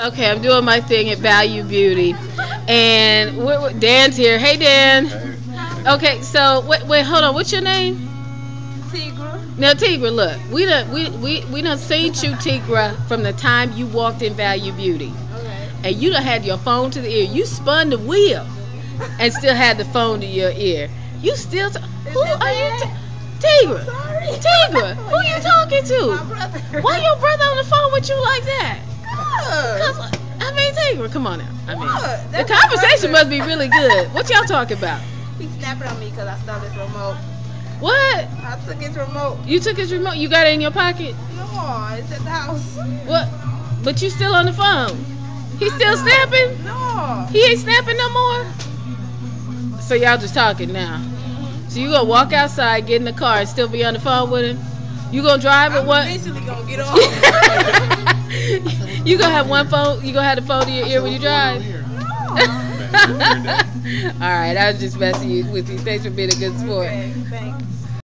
Okay, I'm doing my thing at Value Beauty, and we're, Dan's here. Hey, Dan. Okay, so wait, wait, hold on. What's your name? Tigra. Now, Tigra, look, we done we we we done seen you, Tigra, from the time you walked in Value Beauty, Okay. and you done had your phone to the ear. You spun the wheel, and still had the phone to your ear. You still. T- who are you, t- Tigra? Sorry. Tigra, who are you talking My to? brother. Why your brother on the phone with you like that? Good. Cause I mean, Tigra, come on now. I mean, What? the conversation must be really good. What y'all talking about? He snapping on me because I stole his remote. What? I took his remote. You took his remote? You got it in your pocket? No, it's at the house. What? But you still on the phone? He still snapping? No. He ain't snapping no more? So y'all just talking now. So you gonna walk outside, get in the car, and still be on the phone with him? You gonna drive I'm what? eventually gonna get off. You gonna have one phone? You gonna have the phone to your ear when you drive? All right, I was just messing you with you. Thanks for being a good sport. Okay, thanks.